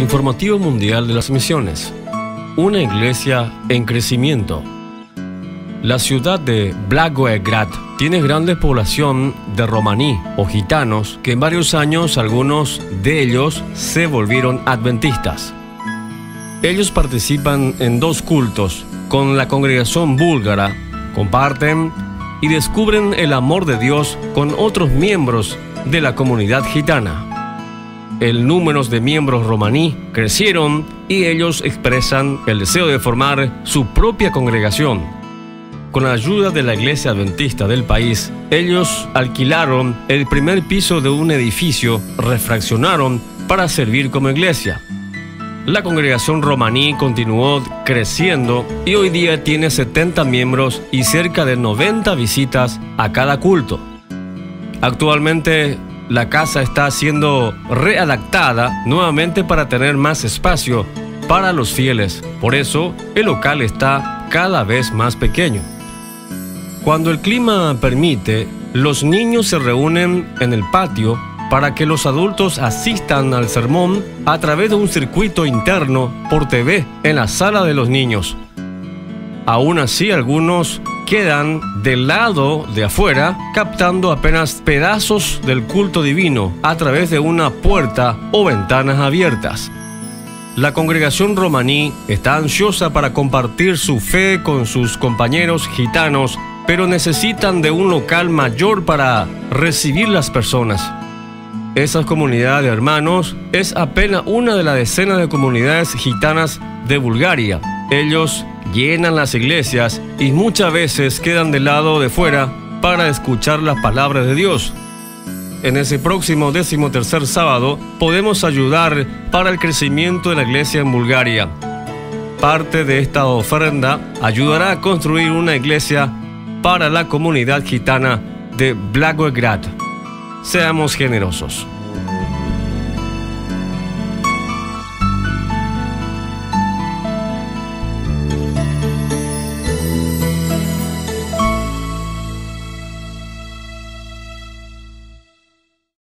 Informativo Mundial de las Misiones. Una iglesia en crecimiento. La ciudad de Blagoegrad tiene grande población de romaní o gitanos que en varios años algunos de ellos se volvieron adventistas. Ellos participan en dos cultos con la congregación búlgara, comparten y descubren el amor de Dios con otros miembros de la comunidad gitana. El número de miembros romaní crecieron y ellos expresan el deseo de formar su propia congregación. Con la ayuda de la iglesia adventista del país, ellos alquilaron el primer piso de un edificio, refraccionaron para servir como iglesia. La congregación romaní continuó creciendo y hoy día tiene 70 miembros y cerca de 90 visitas a cada culto. Actualmente la casa está siendo readaptada nuevamente para tener más espacio para los fieles. Por eso el local está cada vez más pequeño. Cuando el clima permite, los niños se reúnen en el patio para que los adultos asistan al sermón a través de un circuito interno por TV en la sala de los niños. Aún así, algunos quedan del lado de afuera captando apenas pedazos del culto divino a través de una puerta o ventanas abiertas. La congregación romaní está ansiosa para compartir su fe con sus compañeros gitanos, pero necesitan de un local mayor para recibir las personas. Esa comunidad de hermanos es apenas una de las decenas de comunidades gitanas de Bulgaria. Ellos llenan las iglesias y muchas veces quedan del lado de fuera para escuchar las palabras de Dios. En ese próximo décimo tercer sábado podemos ayudar para el crecimiento de la iglesia en Bulgaria. Parte de esta ofrenda ayudará a construir una iglesia para la comunidad gitana de Blagoegrad. Seamos generosos.